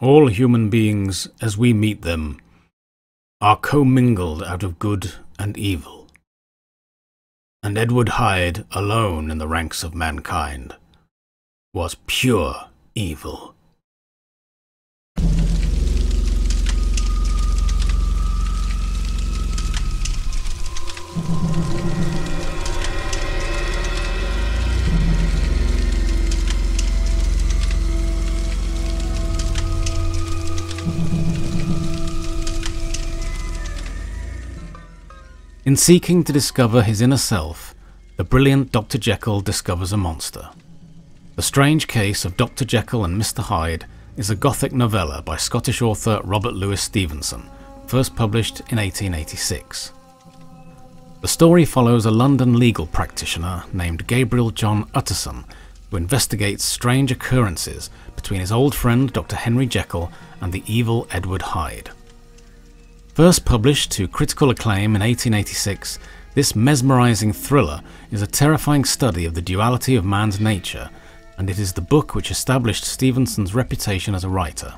All human beings, as we meet them, are commingled out of good and evil. And Edward Hyde, alone in the ranks of mankind, was pure evil. In seeking to discover his inner self, the brilliant Dr. Jekyll discovers a monster. The Strange Case of Dr. Jekyll and Mr. Hyde is a Gothic novella by Scottish author Robert Louis Stevenson, first published in 1886. The story follows a London legal practitioner named Gabriel John Utterson who investigates strange occurrences between his old friend Dr. Henry Jekyll and the evil Edward Hyde. First published to critical acclaim in 1886, this mesmerizing thriller is a terrifying study of the duality of man's nature, and it is the book which established Stevenson's reputation as a writer.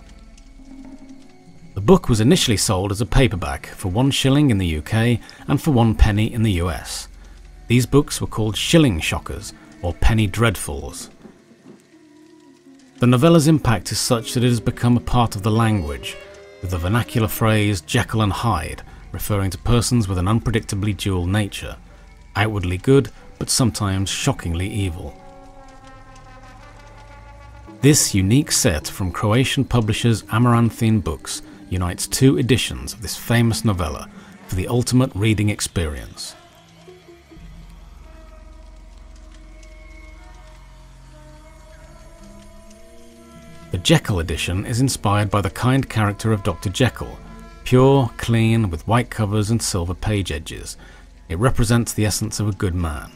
The book was initially sold as a paperback for one shilling in the UK and for one penny in the US. These books were called shilling shockers or penny dreadfuls. The novella's impact is such that it has become a part of the language, with the vernacular phrase Jekyll and Hyde referring to persons with an unpredictably dual nature, outwardly good but sometimes shockingly evil. This unique set from Croatian publishers Amaranthine Books unites two editions of this famous novella for the ultimate reading experience. The Jekyll edition is inspired by the kind character of Dr. Jekyll, pure, clean, with white covers and silver page edges. It represents the essence of a good man.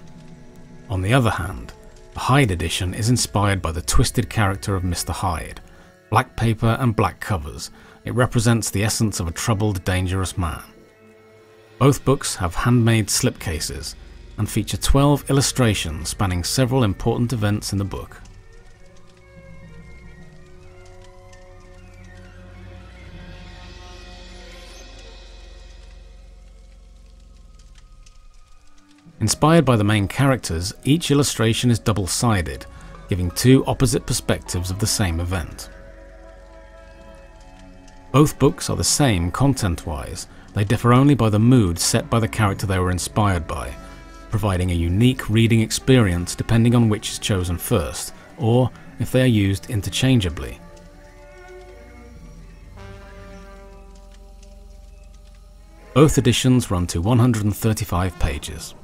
On the other hand, the Hyde edition is inspired by the twisted character of Mr. Hyde. Black paper and black covers, it represents the essence of a troubled, dangerous man. Both books have handmade slipcases and feature 12 illustrations spanning several important events in the book. Inspired by the main characters, each illustration is double-sided, giving two opposite perspectives of the same event. Both books are the same content-wise, they differ only by the mood set by the character they were inspired by, providing a unique reading experience depending on which is chosen first, or if they are used interchangeably. Both editions run to 135 pages.